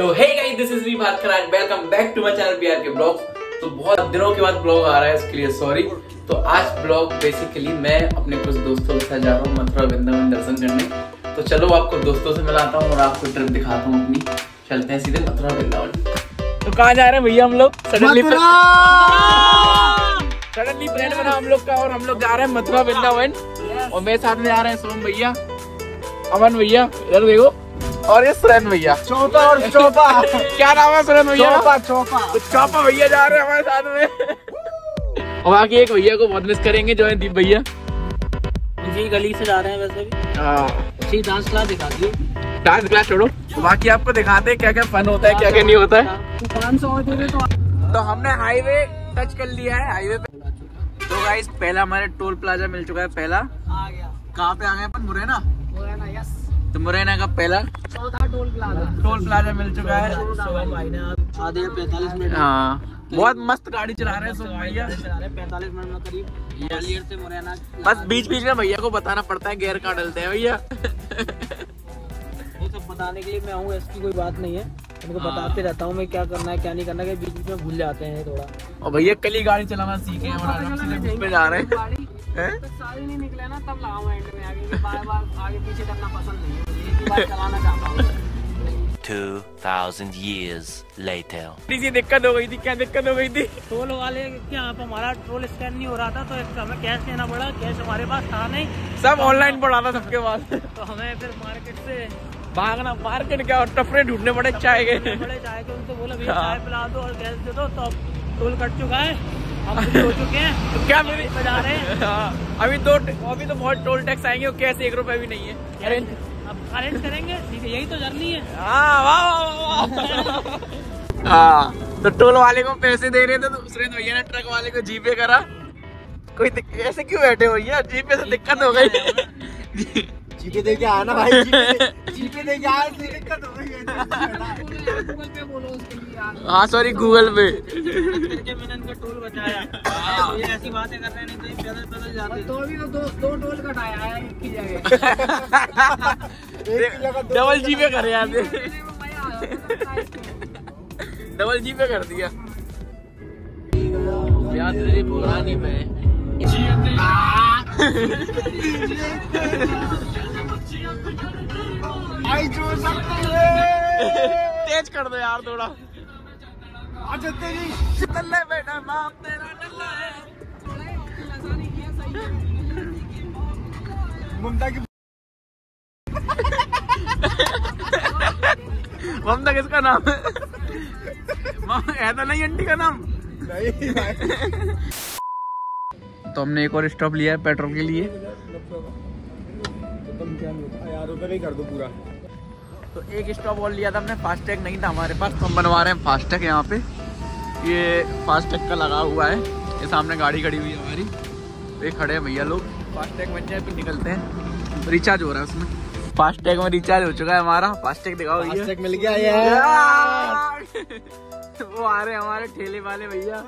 तो hey guys this is me Bhaskar and welcome back to my channel BR के blogs तो बहुत दिनों के बाद ब्लॉग आ रहा है इसके लिए सॉरी तो आज ब्लॉग बेसिकली मैं अपने कुछ दोस्तों के साथ जा रहा हूँ मथुरा वृंदावन दर्शन करने. तो चलो आपको दोस्तों से मिलाता हूँ और आपको ट्रिप दिखाता हूँ अपनी. चलते हैं सीधे मथुरा वृंदावन. तो कहाँ जा रहे हैं भैया हम लोग? सडनली सडनली प्लान बना हम लोग का और हम लोग जा रहे हैं मथुरा वृंदावन. और मेरे साथ में जा रहे हैं सोम भैया अमन भैया. इधर देखो. और ये सुरेन भैया। चौपा और चौपा। क्या नाम है सुरेन भैया? चौपा चौपा। चौपा भैया जा रहे हैं हमारे साथ में। और बाकी एक भैया को बहुत मिस करेंगे जो है दीप भैया। जी गली से जा रहे हैं वैसे भी। डांस क्लास दिखा दियो डांस क्लास छोड़ो। बाकी आपको दिखाते हैं क्या क्या फन होता है क्या क्या नहीं होता है। पाँच सौ दे दे तो तो हमने हाईवे टच कर लिया है हाईवे पे। तो गाइस पहला हमारे टोल प्लाजा मिल चुका है पहला। आ गया। कहाँ पे आ गए अपन? मुरैना? मुरैना यस तो मुरैना का पहला टोल प्लाजा। टोल प्लाजा मिल चुका है। आधे पैंतालीस मिनट। हाँ बहुत मस्त गाड़ी चला रहे हैं भैया। पैंतालीस मिनट में करीब। ग्वालियर से मुरैना बस बीच बीच में भैया को बताना पड़ता है गेयर कहाँ डलते हैं भैया। वो सब बताने के लिए मैं आऊँ ऐसी कोई बात नहीं है। उनको हाँ। बताते रहता हूँ मैं क्या करना है क्या नहीं करना है बीच बीच में भूल जाते हैं थोड़ा। और भैया कल ही गाड़ी चलाना सीखे हैं जा रहे हैं। हैं? सारी नहीं निकले ना तब लगाऊँ एंड में आगे बार बार आगे पीछे करना पसंद नहीं है। एक बार चलाना चाहता हूँ। 2,000 years later. थोड़ी दिक्कत हो गई थी क्या दिक्कत हो गई थी? टोल वाले के यहाँ पे हमारा टोल स्कैन नहीं हो रहा था तो एक हमें कैश लेना पड़ा। कैश हमारे पास था नहीं। सब ऑनलाइन पड़ा था सबके पास। तो हमें फिर मार्केट से भागना मार्केट क्या और टफरे ढूँढने पड़े चाय के। बड़े चाय के। उनको बोला भैया हाँ। चाय पिला दो और कैश दे दो। तो टोल कट चुका है। हम हो चुके हैं। तो क्या मेरी पे जा रहे हैं। हाँ, अभी दो अभी तो बहुत टोल टैक्स आएँगे और कैसे एक रुपए भी नहीं है। अब अरेंज करेंगे यही तो जर्नी है। हाँ वाह वाह, वाह, वाह। हाँ तो टोल वाले को पैसे दे रहे थे तो सुरेंद्र भैया ने ट्रक वाले को जीपे करा। कोई ऐसे क्यों बैठे हो भैया? जीपे से दिक्कत हो गई। जीपे दे के आया ना भाई जीपे दे के आया तो दिक्कत हो गई गूगल पे बोलो उसके लिए यार। हाँ सॉरी गूगल पे। मैंने इनका टोल बचाया। ये ऐसी बातें कर रहे हैं नहीं तो पैदल पैदल जाते तो भी तो दो दो टोल कटाया है एक की जगह। एक की जगह डबल जीपे करे डबल जीपे कर दिया। याद तेरी पुरानी में। आई सकते हैं। तेज कर दो यार थोड़ा। आज तेरी नल्ले बेटा बाप तेरा नल्ला है। ममता की ममता किसका नाम? है है तो नहीं आंटी का नाम? नहीं तो हमने एक और स्टॉप लिया है पेट्रोल के लिए। तो तुम क्या यार उधर ही कर दो पूरा। तो एक स्टॉप और लिया था हमने फास्टैग नहीं था हमारे पास तो हम बनवा रहे हैं फास्टैग यहाँ पे। ये फास्टैग का लगा हुआ है ये सामने गाड़ी खड़ी हुई है हमारी। तो ये खड़े हैं भैया लोग फास्टैग बन जाए फिर निकलते हैं। रिचार्ज हो रहा है उसमें। फास्टैग में रिचार्ज हो चुका है हमारा। फास्टैग दिखाओ भैया। फास्टैग मिल गया यार। वो आ रहे हैं हमारे ठेले वाले भैया।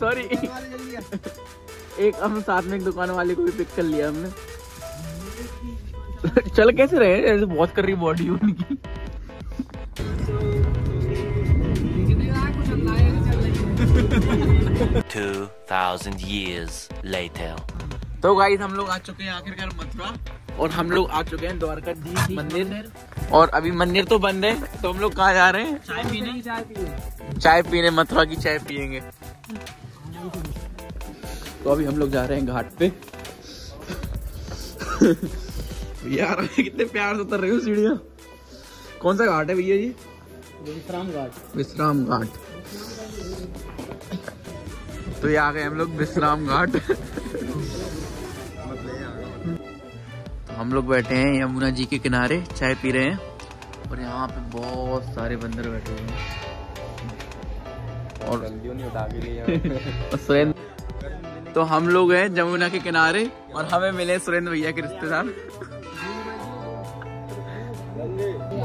सॉरी एक हम साथ में एक दुकान वाले को भी पिक कर लिया हमने। चल कैसे रहे ऐसे बहुत कर रही बॉडी उनकी। Two thousand years later. तो गाइस हम लोग आ चुके हैं आखिरकार मथुरा और हम लोग आ चुके हैं द्वारका द्वारकाधीश मंदिर। और अभी मंदिर तो बंद है तो हम लोग कहाँ जा रहे हैं? चाय पीने चाय पीने चाय पीने मथुरा की चाय पियेंगे। तो अभी हम लोग जा रहे हैं घाट पे। यार कितने प्यार से उतर रहे हो सीढ़ियाँ कौन सा घाट है भैया जी? विश्राम घाट विश्राम घाट तो ये आ गए हम लोग विश्राम घाट तो हम लोग बैठे हैं यमुना जी के किनारे चाय पी रहे हैं। और यहाँ पे बहुत सारे बंदर बैठे हुए हैं। और सुरेंद्र तो हम लोग हैं यमुना के किनारे और हमें मिले सुरेंद्र भैया के रिश्तेदार।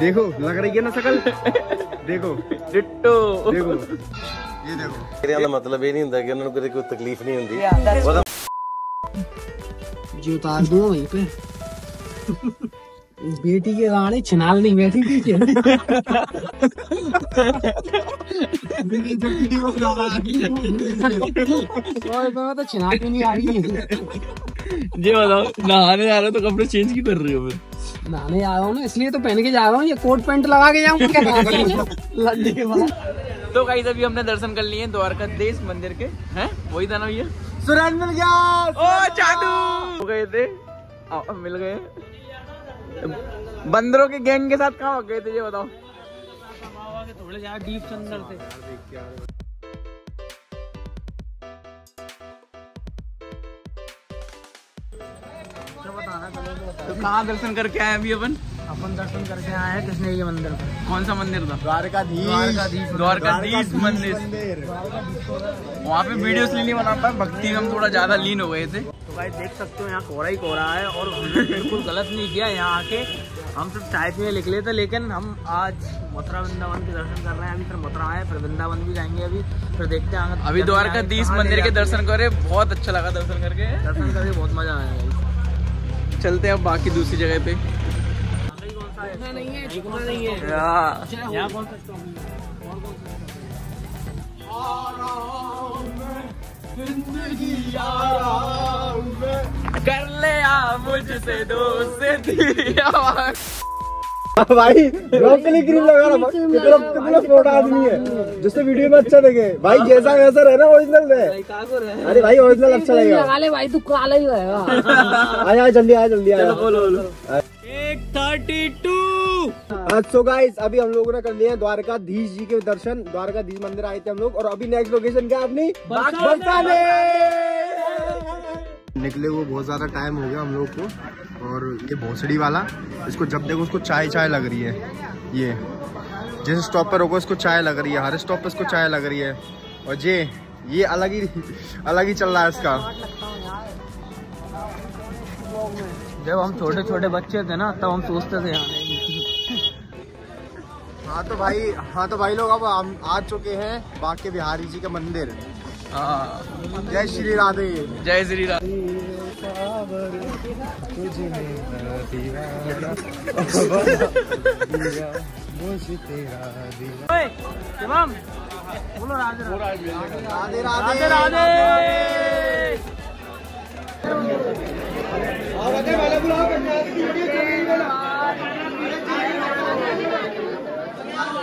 देखो लग रही है ना शकल देखो डिट्टो देखो ये देखो ਇਹਦਾ ਮਤਲਬ ਇਹ ਨਹੀਂ ਹੁੰਦਾ ਕਿ ਉਹਨਾਂ ਨੂੰ ਕਦੇ ਕੋਈ ਤਕਲੀਫ ਨਹੀਂ ਹੁੰਦੀ ਉਹਦਾ जी उतार दूंगा वहीं पे बेटी के गाने छिनाल नहीं बैठी पीछे तो छिनाल भी नहीं आ रही जी बताओ नहाने जा रहे हो तो कपड़े चेंज क्यों कर रही हो फिर नहाने जा रहा हूँ ना इसलिए तो पहन के जा रहा हूँ ये कोट पैंट लगा के जाऊँ तो गाइस अभी हमने दर्शन कर लिए द्वारका देश मंदिर के हैं? वही था ना भैया? सुरन मिल गया! ओ जादू हो गए थे। आ, मिल गए बंदरों के गैंग के साथ कहाँ हो गए थे ये बताओ। थोड़े ज़्यादा डीप के अंदर थे। तो कहाँ दर्शन करके आए अभी अपन? अपन दर्शन करके आए हैं कृष्ण जी मंदिर पर। कौन सा मंदिर था? द्वारकाधीश। द्वारकाधीश। मंदिर। वहाँ पे वीडियोस नहीं बना पाए भक्ति में हम थोड़ा ज़्यादा लीन हो गए थे। तो भाई देख सकते हो यहाँ कोहरा ही कोहरा है और हमने बिल्कुल गलत नहीं किया। यहाँ आके हम सब चाय पिए निकले थे लेकिन हम आज मथुरा वृंदावन के दर्शन कर रहे हैं। अभी फिर मथुरा आए फिर वृंदावन भी जाएँगे अभी। फिर देखते हैं अभी द्वारकाधीश मंदिर के दर्शन करे बहुत अच्छा लगा दर्शन करके। दर्शन करके बहुत मज़ा आया। चलते हैं अब बाकी दूसरी जगह पे है? कर ले आ मुझसे दोस्ती भाई ब्लॉग के लिए क्रीम लगा रहा कितना कितना फ्रॉड आदमी है। जिससे वीडियो में अच्छा लगे। भाई जैसा वैसा रहना ओरिजिनल में अरे भाई ओरिजिनल अच्छा लगेगा। लगा ले भाई तू काला ही रहेगा। आया आया जल्दी आया जल्दी आया। एक थर्टी टू सो गाइस अभी हम लोगों ने कर लिए हैं द्वारकाधीश जी के दर्शन। द्वारकाधीश मंदिर आए थे हम लोग। और अभी नेक्स्ट लोकेशन क्या अपनी? निकले हुए बहुत ज़्यादा टाइम हो गया हम लोग को। और ये भोसड़ी वाला इसको जब देखो उसको चाय चाय लग रही है ये। जिस स्टॉप पर होगा उसको चाय लग रही है हर स्टॉप पर उसको चाय लग रही है। और ये ये अलग ही अलग ही चल रहा है इसका। जब हम छोटे छोटे बच्चे थे ना तब हम सोचते थे हाँ तो भाई हाँ तो भाई लोग अब हम आ चुके हैं बाके बिहारी जी का मंदिर। जय श्री राधे। जय श्री ओए, शिवम, बोलो राधे राधे। राधे राधे। राधे राधे।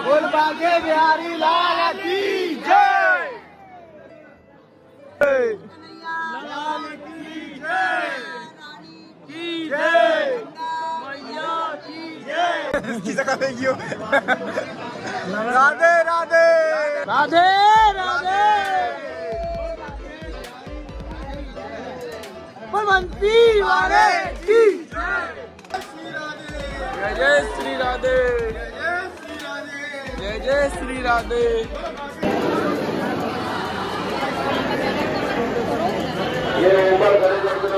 बोल बाके बिहारी लाल की। जगह पे क्यों राधे राधे राधे राधे बलवंती वाले की जय जय श्री राधे जय जय श्री राधे हम लोगों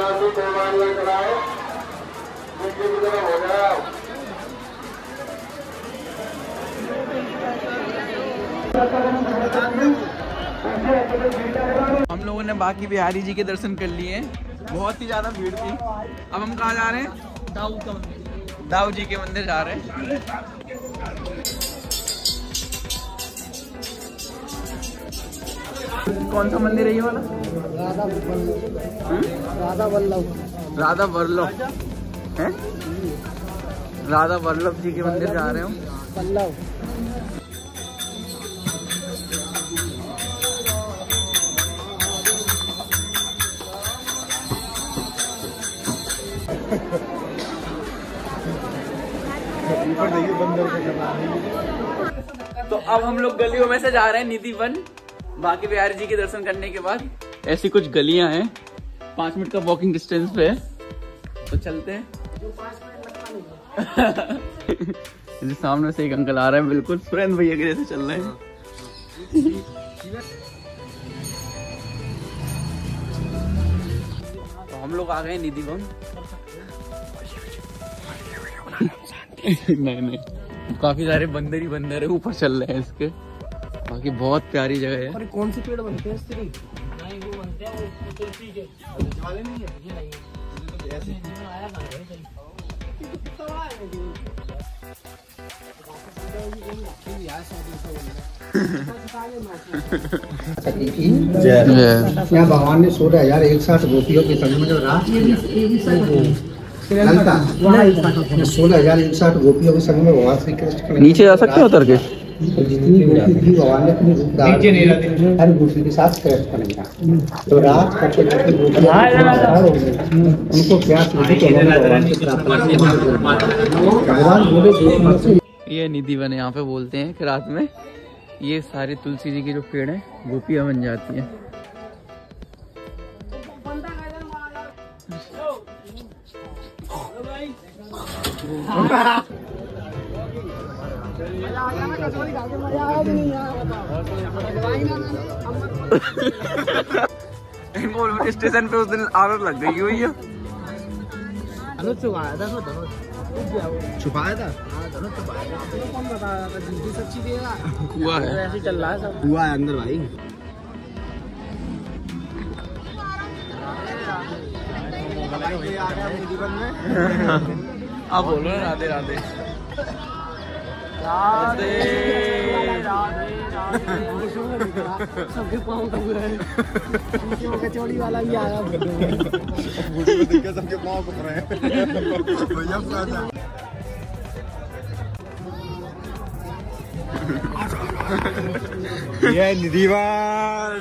बाकी बिहारी जी के दर्शन कर लिए हैं। बहुत ही ज़्यादा भीड़ थी। अब हम कहाँ जा रहे हैं? दाऊ का मंदिर। दाऊ जी के मंदिर जा रहे हैं। कौन सा मंदिर है ये वाला? राधा वल्लभ राधा वल्लभ। राधा वल्लभ है? राधा वल्लभ जी के मंदिर जा रहे हो वल्लभ तो अब हम लोग गलियों में से जा रहे हैं निधि वन। बाकी बिहारी जी के दर्शन करने के बाद। ऐसी कुछ गलियाँ हैं। पाँच मिनट का वॉकिंग डिस्टेंस पे। है तो चलते हैं। इधर सामने से एक अंकल आ रहे हैं बिल्कुल। सुरेंद्र भैया के जैसे चल रहे हैं। तो हम लोग आ गए निधि वन। नहीं नहीं। काफ़ी सारे बंदर ही बंदर है ऊपर चल रहे हैं इसके। बाकी बहुत प्यारी जगह है। अरे कौन से पेड़ बनते हैं स्त्री नहीं वो बनते हैं वो तुलसी के वाले नहीं है? ये नहीं है। आया कहाँ है भगवान ने सोलह हज़ार एक साथ गोपियों के संग में जो रात सोलह हज़ार गोपियों के संग में भगवान श्री कृष्ण नीचे जा सकते हो उतर के? जितनी गोपी थी भगवान ने अपनी रूप धारण हर गोपी के साथ कृष्ण तो रात परेशान हो गई। उनको प्यास लगी तो उन्होंने भगवान से प्रार्थना की भगवान बोले गोपियों से ये निधि बने यहाँ पे बोलते हैं कि रात में ये सारे तुलसी जी के जो पेड़ हैं गोपियाँ बन जाती हैं। स्टेशन पे उस दिन आदत लग गई हुई है। धनुष चुकाया था धनुष छुपाया था? कौन बता रहा था झूठी सच्ची देगा हुआ है। ऐसे चल रहा है सब हुआ है अंदर भाई। आप बोलो राधे राधे राधे राधे। राधे। सबके पाँव दब रहे कचौड़ी वाला भी आया सबके पाँव पक रहे भैया ये निधिवान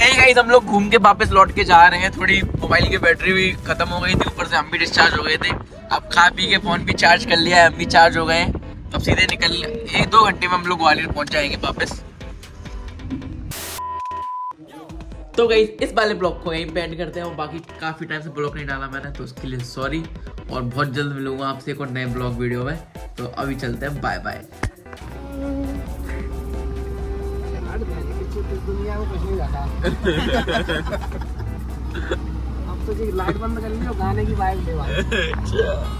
गाइस हम लोग घूम के वापस लौट के जा रहे हैं। थोड़ी मोबाइल की बैटरी भी खत्म हो गई थी, ऊपर से हम भी डिस्चार्ज हो गए थे। अब खा पी के फ़ोन भी चार्ज कर लिया है, हम भी चार्ज हो गए अब सीधे निकल, एक दो घंटे में हम लोग ग्वालियर पहुँच जाएँगे वापस। तो गई इस वाले ब्लॉग को यहीं पे एंड करते हैं और बाकी काफ़ी टाइम से ब्लॉग नहीं डाला मैंने तो उसके लिए सॉरी और बहुत जल्द मिलूँगा आपसे एक और नए ब्लॉग वीडियो में। तो अभी चलते हैं बाय बाय अब तो जी लाइट बंद कर ली गाने की वाइब दे भाई।